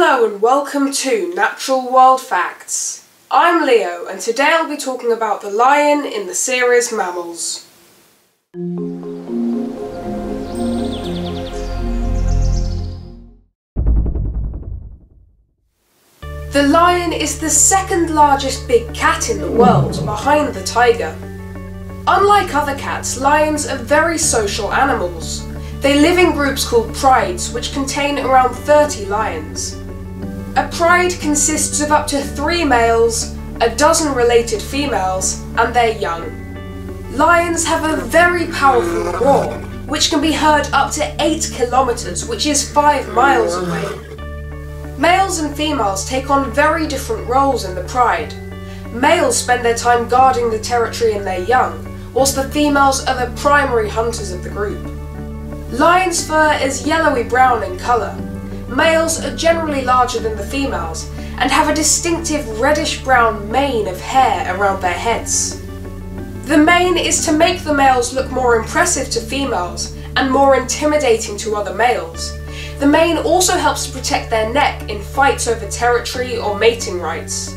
Hello and welcome to Natural World Facts. I'm Leo and today I'll be talking about the lion in the series Mammals. The lion is the second largest big cat in the world, behind the tiger. Unlike other cats, lions are very social animals. They live in groups called prides, which contain around 30 lions. A pride consists of up to three males, a dozen related females, and their young. Lions have a very powerful roar, which can be heard up to 8 kilometers, which is 5 miles away. Males and females take on very different roles in the pride. Males spend their time guarding the territory and their young, whilst the females are the primary hunters of the group. Lion's fur is yellowy brown in colour. Males are generally larger than the females and have a distinctive reddish brown mane of hair around their heads. The mane is to make the males look more impressive to females and more intimidating to other males, the mane also helps to protect their neck in fights over territory or mating rights.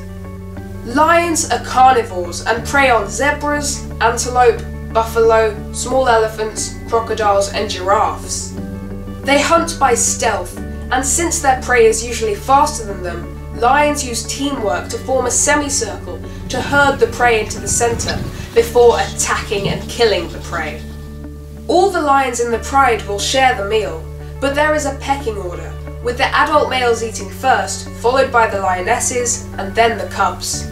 Lions are carnivores and prey on zebras, antelope, buffalo, small elephants, crocodiles and giraffes. They hunt by stealth, and since their prey is usually faster than them, lions use teamwork to form a semicircle to herd the prey into the centre before attacking and killing the prey. All the lions in the pride will share the meal, but there is a pecking order, with the adult males eating first, followed by the lionesses, and then the cubs.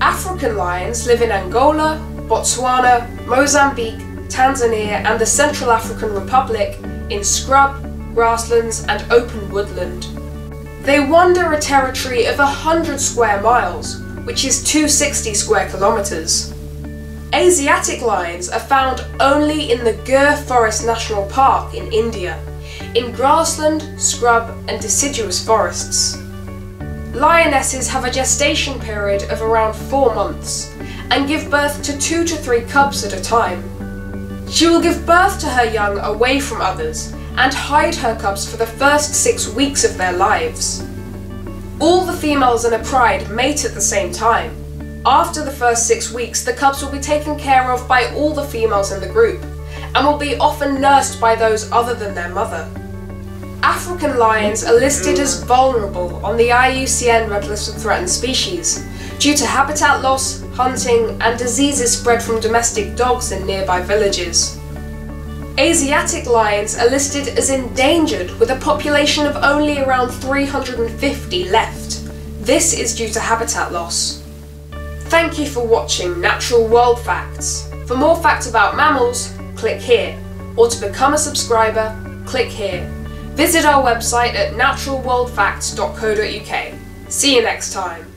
African lions live in Angola, Botswana, Mozambique, Tanzania, and the Central African Republic in scrub, grasslands, and open woodland. They wander a territory of 100 square miles, which is 260 square kilometres. Asiatic lions are found only in the Gir Forest National Park in India in grassland, scrub and deciduous forests. Lionesses have a gestation period of around 4 months and give birth to 2 to 3 cubs at a time. She will give birth to her young away from others and hide her cubs for the first 6 weeks of their lives. All the females in a pride mate at the same time. After the first 6 weeks, the cubs will be taken care of by all the females in the group and will be often nursed by those other than their mother. African lions are listed as vulnerable on the IUCN Red List of Threatened Species due to habitat loss, hunting, and diseases spread from domestic dogs in nearby villages. Asiatic lions are listed as endangered with a population of only around 350 left. This is due to habitat loss. Thank you for watching Natural World Facts. For more facts about mammals, click here, or to become a subscriber, click here. Visit our website at naturalworldfacts.co.uk. See you next time.